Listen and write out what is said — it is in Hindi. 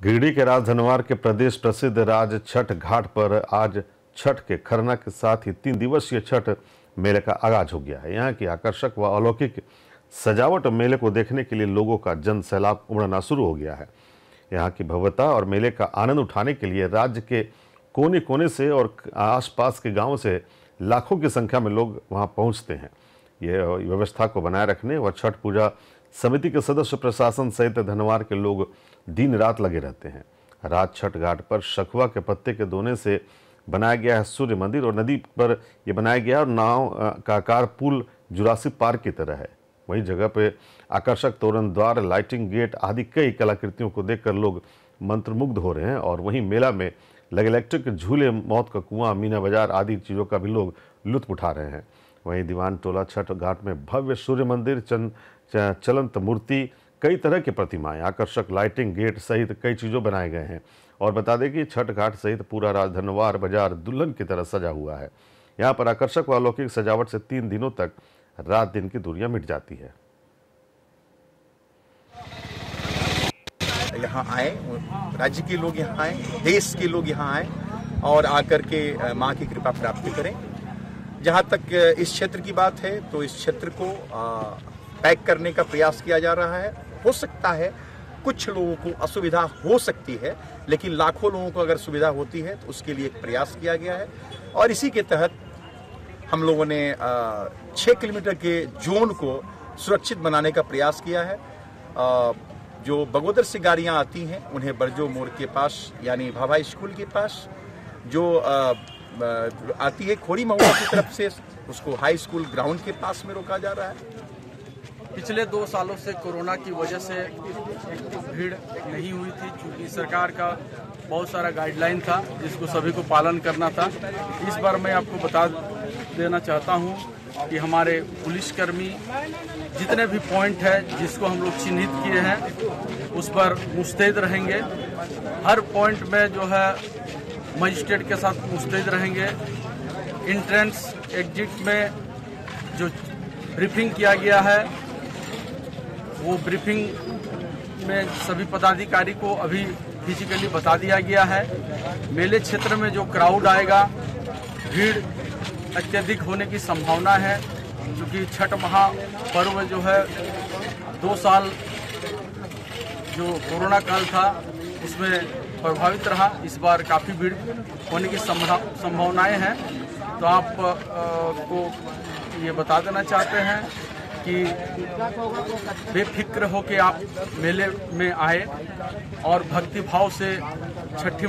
गिरिडीह के राजधनवार के प्रदेश प्रसिद्ध राज छठ घाट पर आज छठ के खरना के साथ ही तीन दिवसीय छठ मेले का आगाज़ हो गया है। यहाँ की आकर्षक व अलौकिक सजावट मेले को देखने के लिए लोगों का जन सैलाब उमड़ना शुरू हो गया है। यहाँ की भव्यता और मेले का आनंद उठाने के लिए राज्य के कोने कोने से और आसपास के गाँवों से लाखों की संख्या में लोग वहाँ पहुँचते हैं। यह व्यवस्था को बनाए रखने व छठ पूजा समिति के सदस्य प्रशासन सहित धनवार के लोग दिन रात लगे रहते हैं। रात छठ घाट पर शखुआ के पत्ते के दोने से बनाया गया है सूर्य मंदिर और नदी पर यह बनाया गया और नाव का आकार पुल जुरासी पार्क की तरह है। वही जगह पे आकर्षक तोरण द्वार, लाइटिंग गेट आदि कई कलाकृतियों को देखकर लोग मंत्रमुग्ध हो रहे हैं और वहीं मेला में लगे इलेक्ट्रिक झूले, मौत का कुआँ, मीना बाज़ार आदि चीज़ों का भी लोग लुत्फ उठा रहे हैं। वहीं दीवान टोला छठ घाट में भव्य सूर्य मंदिर चन च- चलंत मूर्ति, कई तरह की प्रतिमाएँ, आकर्षक लाइटिंग गेट सहित कई चीज़ों बनाए गए हैं। और बता दें कि छठ घाट सहित पूरा राजधनवार बाज़ार दुल्हन की तरह सजा हुआ है। यहाँ पर आकर्षक व अलौकिक सजावट से तीन दिनों तक रात दिन की दूरियाँ मिट जाती है। यहाँ आए, राज्य के लोग यहाँ आए, देश के लोग यहाँ आए और आकर के माँ की कृपा प्राप्त करें। जहाँ तक इस क्षेत्र की बात है तो इस क्षेत्र को पैक करने का प्रयास किया जा रहा है। हो सकता है कुछ लोगों को असुविधा हो सकती है, लेकिन लाखों लोगों को अगर सुविधा होती है तो उसके लिए एक प्रयास किया गया है। और इसी के तहत हम लोगों ने छः किलोमीटर के जोन को सुरक्षित बनाने का प्रयास किया है। जो बगोदर से गाड़ियाँ आती हैं, उन्हें बरजो मोड़ के पास, यानी भाभा स्कूल के पास, जो आती है खोड़ी महुआ की तरफ़ से, उसको हाई स्कूल ग्राउंड के पास में रोका जा रहा है। पिछले दो सालों से कोरोना की वजह से तो भीड़ नहीं हुई थी क्योंकि सरकार का बहुत सारा गाइडलाइन था, जिसको सभी को पालन करना था। इस बार मैं आपको बता देना चाहता हूँ कि हमारे पुलिसकर्मी जितने भी पॉइंट है, जिसको हम लोग चिन्हित किए हैं, उस पर मुस्तैद रहेंगे। हर पॉइंट में जो है मजिस्ट्रेट के साथ मुस्तैद रहेंगे। इंट्रेंस एग्जिट में जो ब्रीफिंग किया गया है वो ब्रीफिंग में सभी पदाधिकारी को अभी फिजिकली बता दिया गया है। मेले क्षेत्र में जो क्राउड आएगा भीड़ अत्यधिक होने की संभावना है क्योंकि छठ महापर्व जो है दो साल जो कोरोना काल था उसमें प्रभावित रहा। इस बार काफ़ी भीड़ होने की संभा- संभावनाएँ हैं। तो आप अ, को ये बता देना चाहते हैं कि बेफिक्र होकर आप मेले में आए और भक्ति भाव से छठी